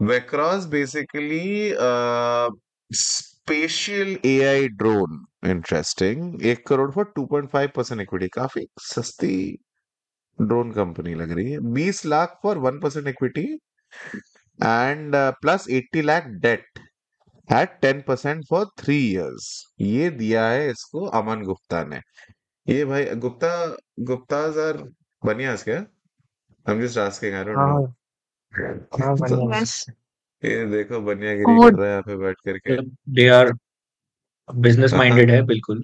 Vecros basically uh, spatial AI drone. Interesting. एक crore for 2.5 percent equity काफ़ी सस्ती drone company लग रही है। बीस lakh for one percent equity and plus eighty lakh debt at ten percent for three years ये दिया है इसको अमन गुप्ता ने। ये भाई गुप्ता गुप्ता आर बनियास क्या? I'm just asking, I don't know. हाँ। हाँ तो बढ़िया। ये देखो बनियागिरी कर रहा है यहाँ पे बैठ करके। दे आर बिज़नेस माइंडेड है बिल्कुल।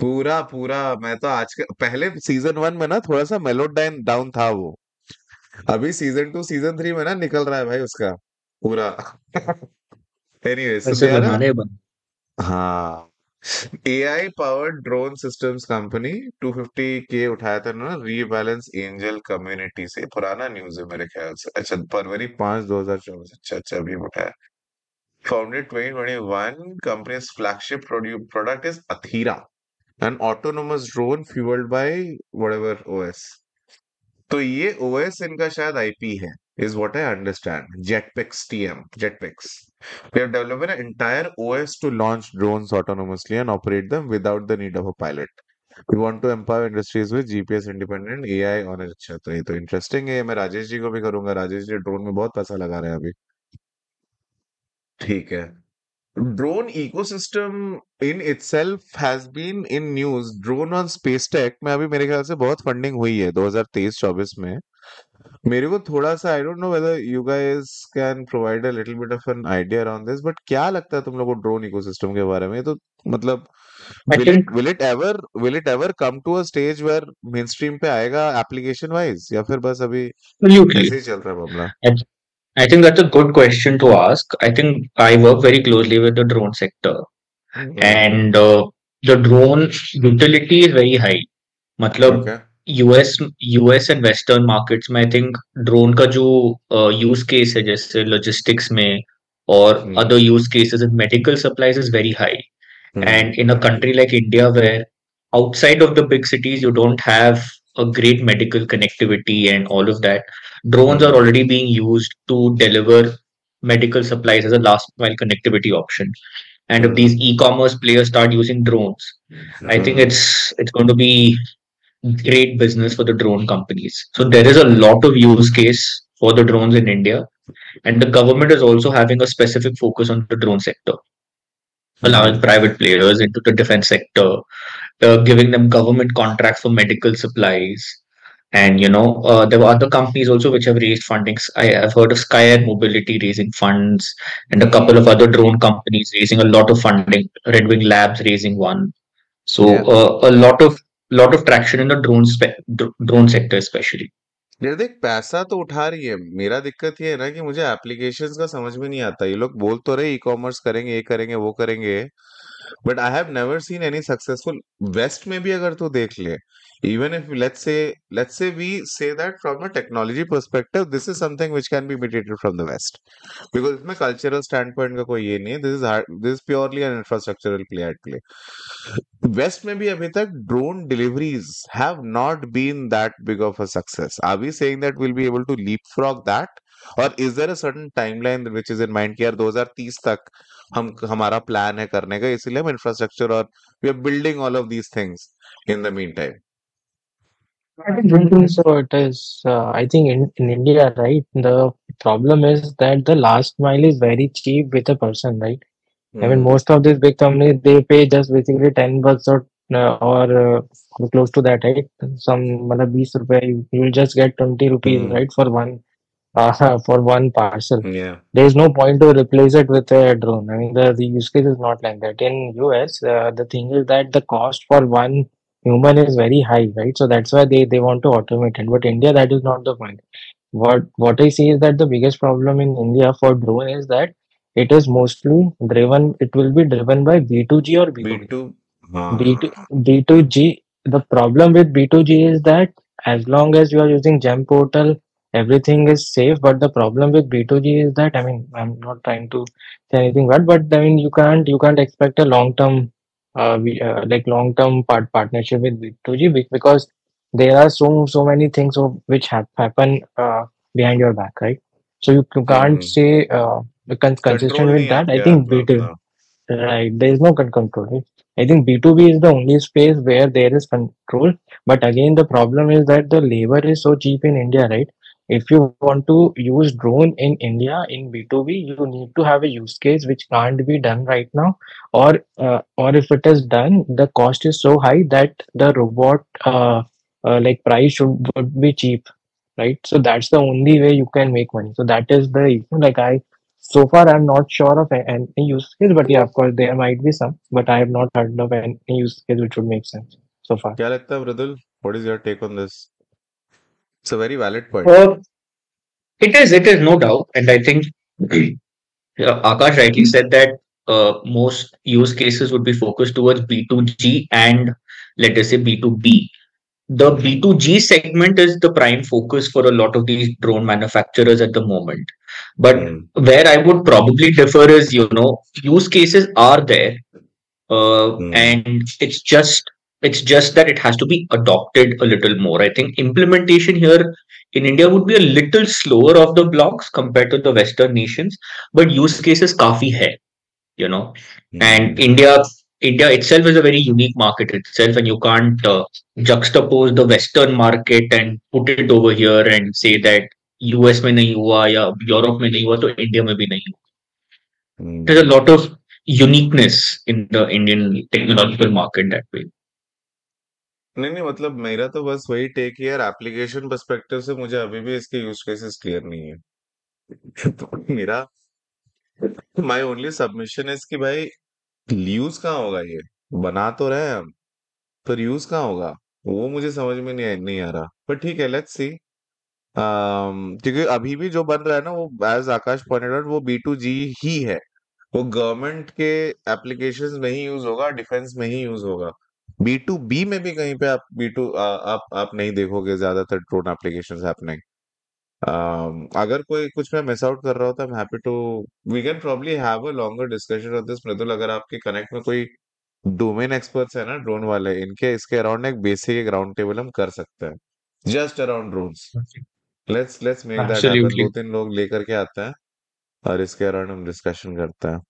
पूरा पूरा मैं तो आज के पहले सीज़न वन में ना थोड़ा सा मेलो डाउन डाउन था वो। अभी सीज़न टू सीज़न थ्री में ना निकल रहा है भाई उसका पूरा। एनीवे सो वैसे दे आर बनाने बन हाँ। AI powered drone systems company 250 के उठाया था ना रीबैलेंस एंजल कम्युनिटी से। पुराना न्यूज़ है मेरे ख्याल से। अच्छा फरवरी पाँच दो हज़ार चौबीस। अच्छा अच्छा अभी उठाया। Founded 2021, company's flagship product is Athira, an autonomous drone fueled by whatever OS. तो ये OS इनका शायद IP है, is what I understand. Jetpix TM, Jetpix. We have developed an entire OS to launch drones autonomously and operate them without the need of a pilot. We want to empower industries with GPS independent AI on it. अच्छा तो ये तो interesting है मैं राजेश जी को भी करूँगा Rajesh ji drone में बहुत पैसा लगा रहे हैं अभी ठीक है drone ecosystem in itself has been in news. Drone on space tech में अभी मेरे ख्याल से बहुत फंडिंग हुई है 2023-24 में। मेरे को थोड़ा सा I don't know whether you guys can provide a little bit of an idea around this but क्या लगता है तुम लोगों को ड्रोन इकोसिस्टम के बारे में? तो मतलब it think will it ever will it ever come to a stage पे आएगा एप्लीकेशन वाइज या फिर बस अभी ऐसे ही चल रहा है मामला? I, I think that's a good question to ask i think i work very closely with the drone sector hmm and uh, the drone utility is very high मतलब okay US US and western markets में I think drone का जो use case है जैसे logistics में और hmm other use cases in medical supplies is very high hmm and in a country like India, where outside of the big cities you don't have a great medical connectivity and all of that, drones are already being used to deliver medical supplies as a last mile connectivity option. And if these e-commerce players start using drones i think hmm. it's it's going to be great business for the drone companies. So there is a lot of use case for the drones in india. And the government is also having a specific focus on the drone sector. Allowing private players into the defense sector uh, giving them government contracts for medical supplies And you know, uh, there were other companies also which have raised fundings. I have heard of Sky Air Mobility raising funds, and a couple of other drone companies raising a lot of funding. Red Wing Labs raising one. So Yeah. uh, a lot of lot of traction in the drone spe- dr- drone sector, especially. यार देख पैसा तो उठा रही है मेरा दिक्कत ये है ना कि मुझे एप्लीकेशंस का समझ में नहीं आता ये लोग बोल तो रहे ई कॉमर्स करेंगे ये करेंगे वो करेंगे But I have never seen any successful west में भी अगर तू देख ले even if let's say let's say we say that from a technology perspective this is something which can be imitated from the west because इसमें cultural standpoint का कोई ये नहीं है this is this is purely an infrastructural play at play west में भी अभी तक drone deliveries have not been that big of a success are we saying that will be able to leapfrog that or is there a certain timeline which is in mind कि यार 2030 तक हम हमारा plan है करने का इसीलिए हम इंफ्रास्ट्रक्चर और we are building all of these things in the meantime I don't think so. It is, uh, I think in, in India, right? The problem is that the last mile is very cheap with a person, right? Mm. I mean, most of these big companies they pay just basically ten bucks or uh, or uh, close to that, right? Some मतलब 20 रुपए you you'll just get 20 rupees, Hmm. right, for one uh, for one parcel. yeah There is no point to replace it with a drone. I mean, the, the use case is not like that. In US, uh, the thing is that the cost for one human is very high, right? So that's why they, they want to automate it. But India, that is not the point. What what I see is that the biggest problem in India for drone is that it is mostly driven. It will be driven by B2G or B2B. b2 हाँ B2, B2G, the problem with B2G is that as long as you are using Gem Portal, everything is safe but the problem with b2g is that i mean i'm not trying to say anything bad but i mean you can't you can't expect a long term uh, uh, like long term part partnership with b2g because there are so so many things which have happen uh, behind your back right so you, you can't mm-hmm. say uh, con- consistent with that i think b2 no. Uh, right there is no control right? i think b2b is the only space where there is control but again the problem is that the labor is so cheap in india right if you want to use drone in india in b2b you need to have a use case which can't be done right now. Or uh, or if it is done the cost is so high that the robot uh, uh, like price should would be cheap right? So that's the only way you can make money. So that is the reason. Like i so far i'm not sure of any use case but yeah of course there might be some but i have not heard of any use case which would make sense so far. what is your take on this? It's a very valid point. Uh, it is, it is no doubt. And I think uh, Akash rightly said that uh, most use cases would be focused towards B2G and let us say B2B. The B2G segment is the prime focus for a lot of these drone manufacturers at the moment. But mm. where I would probably differ is, you know, use cases are there, uh, mm. and it's just it's just that it has to be adopted a little more. I think implementation here in India would be a little slower of the blocks compared to the Western nations, but use cases kafi hai, you know. And hmm India India itself is a very unique market itself, and you can't uh, juxtapose the Western market and put it over here and say that US में नहीं हुआ या Europe में नहीं हुआ तो India में भी नहीं हुआ. There's a hmm lot of uniqueness in the Indian technological market that way. नहीं नहीं मतलब मेरा तो बस वही टेक है यार एप्लीकेशन पर्सपेक्टिव से मुझे अभी भी इसके यूज़ केसेस क्लियर नहीं है। तो मेरा माय ओनली सबमिशन इज़ कि भाई यूज़ कहाँ होगा ये? बना तो रहे हैं हम, पर यूज़ कहाँ होगा? वो मुझे समझ में नहीं नहीं आ रहा। पर ठीक है लेट्स सी क्योंकि अभी भी जो बन रहा है ना, वो एज आकाश पॉइंटेड आउट वो बी टू जी ही है। वो गवर्नमेंट के एप्लीकेशंस में ही यूज़ होगा डिफेंस में ही यूज़ होगा। बी टू बी में भी कहीं पे आप बी टू आप आप नहीं देखोगे ज़्यादातर ड्रोन एप्लीकेशंस हैपनिंग अगर कोई कुछ मैं मिस आउट कर रहा होता I am happy to we can probably have a longer discussion on this Mridul अगर आपके कनेक्ट में कोई डोमेन एक्सपर्ट्स है ना ड्रोन वाले इनके इसके अराउंड एक बेसिक एक राउंड टेबल हम कर सकते हैं. Just around drones let's let's make that दो तीन लोग लेकर के आते हैं और इसके अराउंड हम डिस्कशन करते हैं.